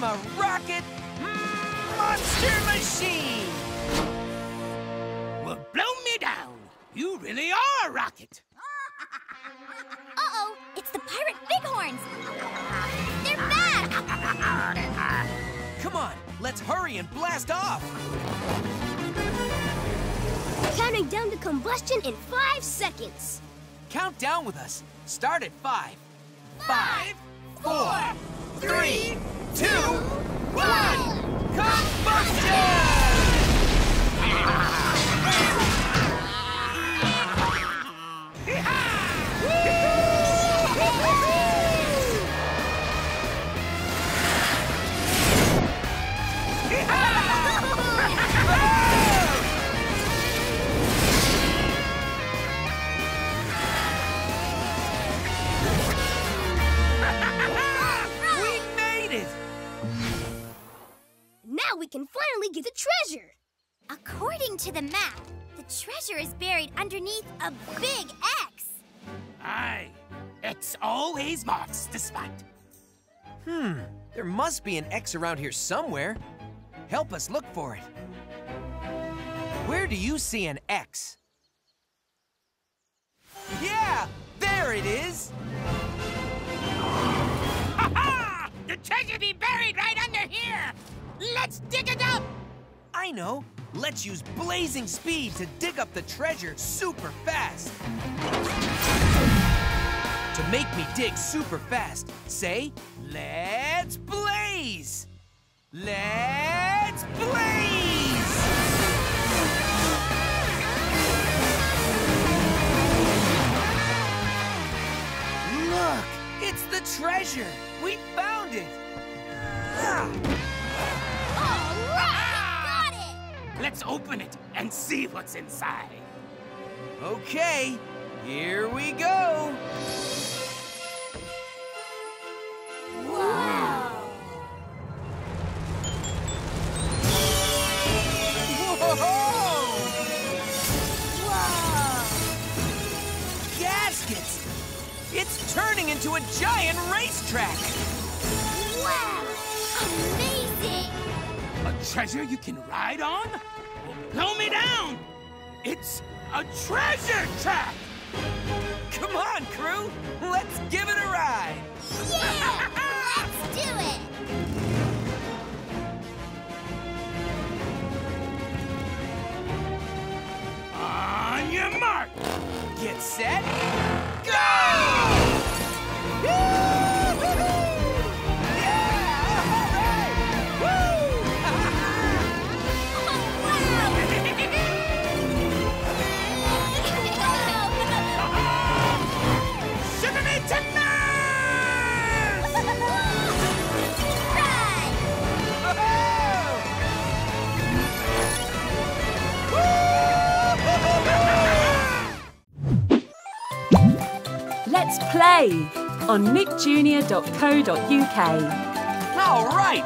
I'm a rocket monster machine! Well, blow me down. You really are a rocket. Uh-oh, it's the pirate bighorns. They're back! Come on, let's hurry and blast off! Counting down to combustion in five seconds. Count down with us. Start at five. Five, four, three, two, one! Combustion! We can finally get the treasure. According to the map, the treasure is buried underneath a big X. Aye. X always marks the spot. Hmm, there must be an X around here somewhere. Help us look for it. Where do you see an X? Yeah, there it is! I know. Let's use blazing speed to dig up the treasure super fast. To make me dig super fast, say, let's blaze! Let's blaze! Look, it's the treasure! We found it! Open it and see what's inside. Okay, here we go. Whoa! Gaskets! It's turning into a giant racetrack. Wow! Amazing! A treasure you can ride on? Well, blow me down! It's a treasure track! Come on, crew. Let's give it a ride. Yeah! Let's do it! On your mark! Get set. Play on nickjr.co.uk. All right,